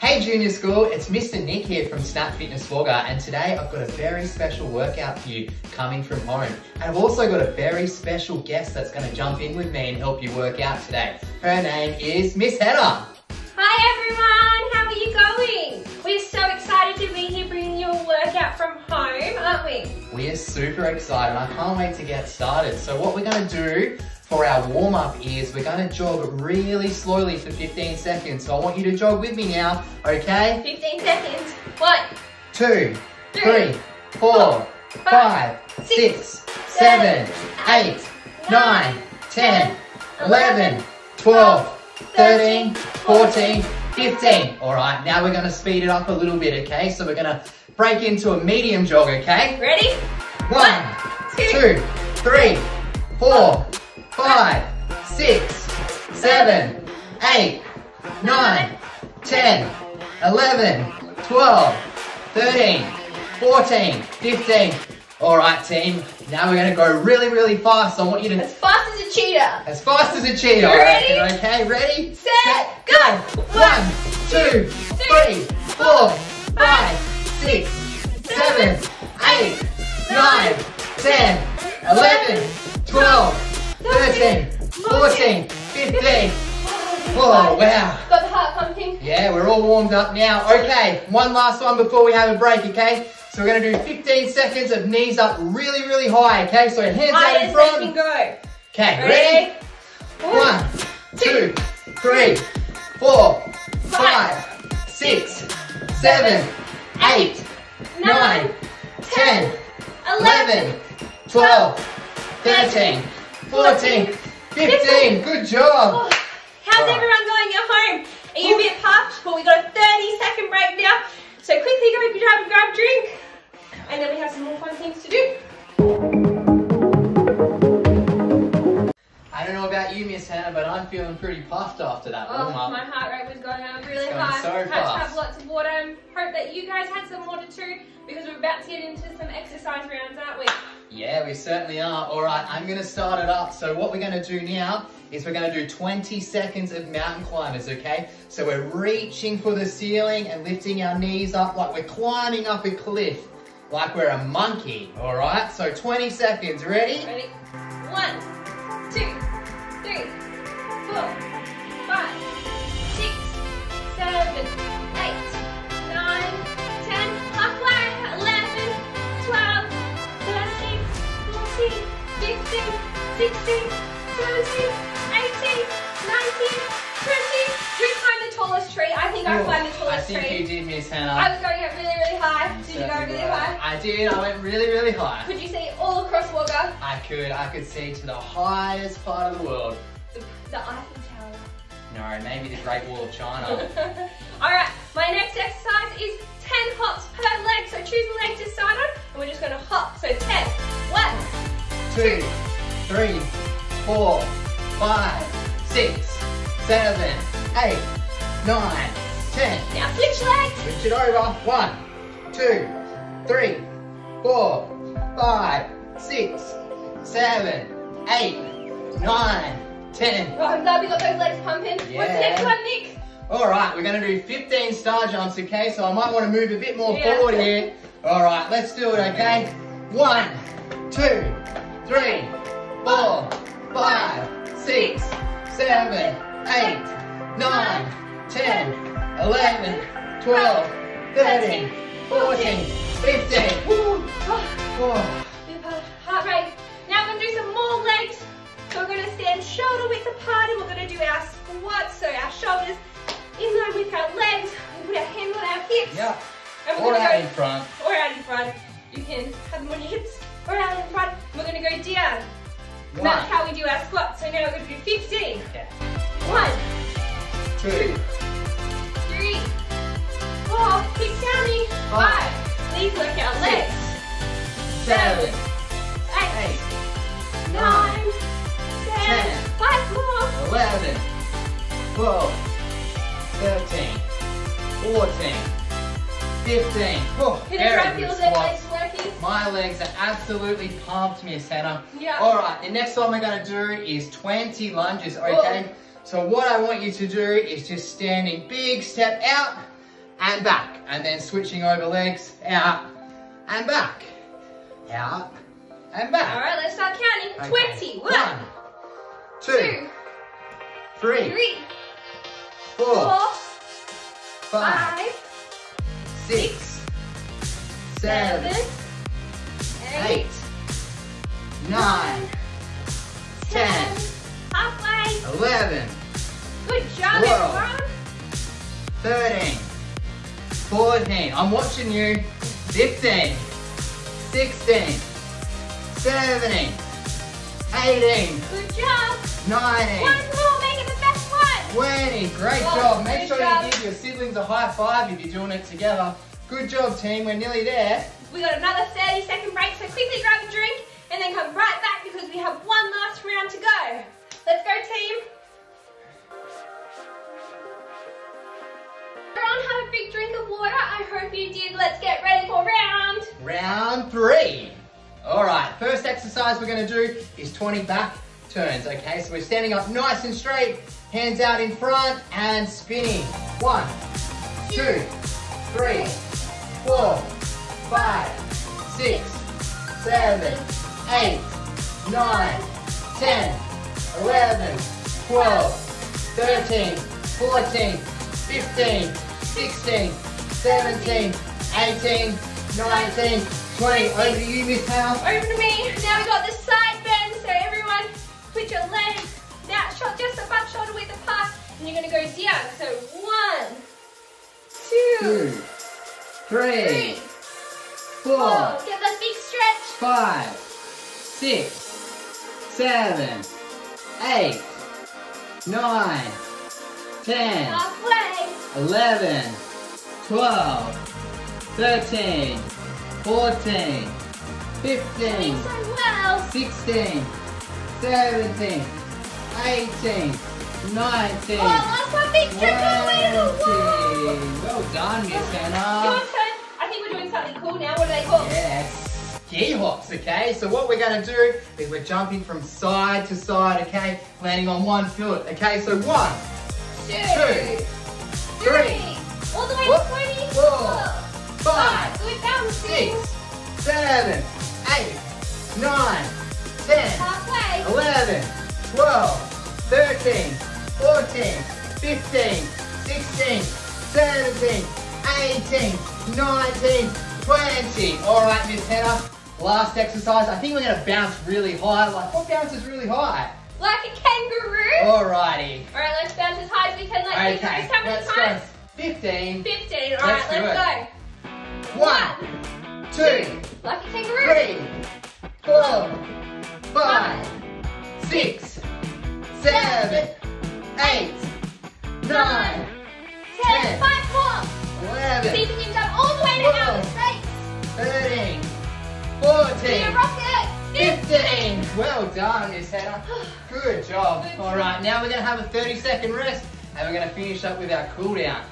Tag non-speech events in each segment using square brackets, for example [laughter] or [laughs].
Hey Junior School, it's Mr. Nick here from Snap Fitness Wagga and today I've got a very special workout for you coming from home. And I've also got a very special guest that's going to jump in with me and help you work out today. Her name is Miss Heather. Hi everyone, how are you going? We're so excited to be here bringing you a workout from home, aren't we? We are super excited. and I can't wait to get started. So what we're going to do for our warm up is we're going to jog really slowly for 15 seconds. So I want you to jog with me now, okay? 15 seconds. One, Two, Three, three, four, five, six, seven, eight, nine, ten, eleven, twelve, thirteen, fourteen, fifteen. All right, now we're going to speed it up a little bit, okay? So we're going to break into a medium jog, okay? ready? One, two, three, four, five, six, seven, eight, nine, ten, eleven, twelve, thirteen, fourteen, fifteen. All right, team. Now we're gonna go really, really fast. I want you to As fast as a cheetah. as fast as a cheetah. Ready? Okay, ready? Set, go. One, two, three, four, five, six, seven, eight, nine, ten, eleven, twelve, thirteen, fourteen, fifteen. Oh, wow. Got the heart pumping. Yeah, we're all warmed up now. Okay, one last one before we have a break, okay? So we're gonna do 15 seconds of knees up really, really high, okay? So hands out in front. they can go. Okay, ready? One, two, three, four, five, six, seven, eight, nine, ten, eleven, twelve, thirteen, fourteen, fifteen. Good job. Oh, How's everyone going at home? Are you a bit puffed? Well, we got a 30 second break now. So quickly go grab and grab a drink. And then we have some more fun things to do. Know about you, Miss Hannah, but I'm feeling pretty puffed after that Oh, warm up. my heart rate was going up really going high. so Had to fast. have lots of water hope that you guys had some water too because we're about to get into some exercise rounds, aren't we? Yeah, we certainly are. All right, I'm going to start it up. So what we're going to do now is we're going to do 20 seconds of mountain climbers, okay? So we're reaching for the ceiling and lifting our knees up like we're climbing up a cliff, like we're a monkey, all right? So 20 seconds, ready? Ready? One, two, four, five, six, seven, eight, nine, ten, halfway, eleven, twelve, thirteen, fourteen, fifteen, sixteen, seventeen, eighteen, nineteen, twenty. Who climbed the tallest tree? I think I climbed the tallest tree. I tallest think tree. you did, Miss Hannah. I was going up really, really high. Did you go Certainly really were. high? I did. I went really, really high. Could you see all across Wagga? I could. I could see to the highest part of the world. The, the Eiffel Tower. No, maybe the Great Wall of China. [laughs] Alright, my next exercise is 10 hops per leg. So choose a leg to start on, and we're just gonna hop. So 10. One, two, three, four, five, six, seven, eight, nine, ten. now switch legs. Switch it over. One, two, three, four, five, six, seven, eight, nine, ten. Right, I'm glad we got those legs pumping. What's the next one, Nick? All right, we're gonna do 15 star jumps, okay? So I might wanna move a bit more Yeah. forward here. All right, let's do it, okay? One, two, three, four, five, six, seven, eight, nine, ten, eleven, twelve, thirteen, fourteen, fifteen. Woo! Oh, Heart rate. Now we're gonna do some more legs. So we're gonna stand shoulder width apart and we're gonna do our squats. So our shoulders in line with our legs. We put our hands on our hips. yeah. And Or we're gonna out go in front. or out in front. You can have them on your hips or out in front. We're gonna go down. One, that's how we do our squats. So now we're gonna do 15. Okay. One, two, three, four, keep counting. Five. Please work our legs. seven, Eight, 12, 13, 14, 15. Oh, Can feel their legs working? My legs are absolutely pumped, Miss Hannah. Yeah. All right, the next one we're going to do is 20 lunges, okay? So what I want you to do is just standing big step out and back. And then switching over legs, out and back. Out and back. All right, let's start counting. Okay. 20. One, two, two, three, three, Four, five, six, seven, eight, nine, ten, eleven, halfway, eleven, good job, 12, everyone. Thirteen, fourteen, I'm watching you, Fifteen, sixteen, seventeen, eighteen. good job, 19, 20. Great Oh, job. Make sure job. you give your siblings a high five if you're doing it together. Good job, team. We're nearly there. We got another 30 second break, so quickly grab a drink and then come right back because we have one last round to go. Let's go, team. Everyone have a big drink of water. I hope you did. Let's get ready for round. Round three. All right, first exercise we're gonna do is 20 back turns, okay? So we're standing up nice and straight, hands out in front and spinning. One, two, three, four, five, six, seven, eight, nine, 10, 11, 12, 13, 14, 15, 16, 17, 18, 19, 20. Over to you, Miss Hal. Over to me. Now we got the side and you're gonna go down. So one, two, Two, three, three, four, four. Get that big stretch. five, six, seven, eight, nine, ten, Halfway. 11, 12, 13, 14, 15, so well. 16, 17, 18, 19, Oh, last one, big stretch all the way to the wall. 20. Well done, Miss Your Hannah. turn. I think we're doing something cool now. What are they called? Yes, ski hops, okay? So what we're gonna do is we're jumping from side to side, okay? Landing on one foot, okay? So one, Two, two, three, all the way Whoop. to 20, Four. five, six, seven, eight, nine, ten, Halfway. 11, 12, 13, 14, 15, 16, 17, 18, 19, 20. All right, Miss Hannah, last exercise. I think we're gonna bounce really high. Like, what bounces really high? Like a kangaroo. All righty. All right, let's bounce as high as we can. Like Okay, kangaroos. How many let's times? go. 15, 15. All Let's right, let's go. one, two, Like a kangaroo. three, four, five, six, seven, eight, nine, ten, five more. eleven, See if you can jump all the way to outer space. thirteen, Be a fourteen, rocket. fifteen. Well done, Miss Hannah. [sighs] Good job. Good All right, now we're gonna have a 30 second rest and we're gonna finish up with our cool down.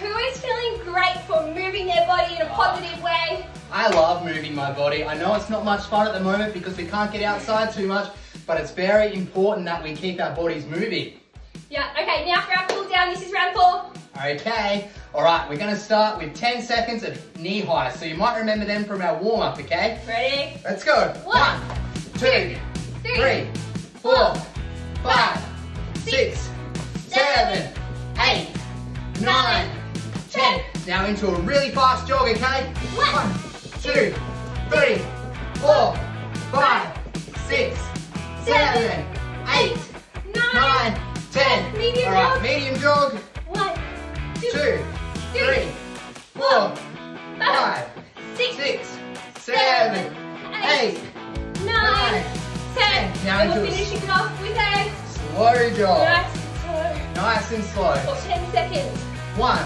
Who is feeling great for moving their body in a positive way? I love moving my body. I know it's not much fun at the moment because we can't get outside too much, but it's very important that we keep our bodies moving. Yeah, okay, now for our cool down. This is round four. Okay, all right, we're gonna start with 10 seconds of knee high. So you might remember them from our warm up, okay? Ready? Let's go. One, two, Three, four, five, six, seven, eight, nine, ten. Now into a really fast jog, okay? One, two, three, four, five, six, seven, eight, nine, ten. Medium All right, jog. medium jog. one, two, Two, three, four, five, six, six, seven, eight, nine, ten. Now and we're finishing it off with a slow jog. nice slow Nice and slow. for 10 seconds. One,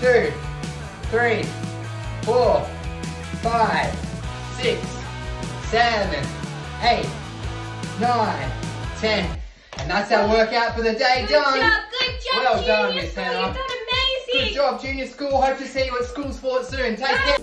two, three, four, five, six, seven, eight, nine, ten. And that's our workout for the day Good done. job, good job, Well done, Miss. Hannah. You've done amazing. Good job, junior school. Hope to see you at school sports soon. Take care.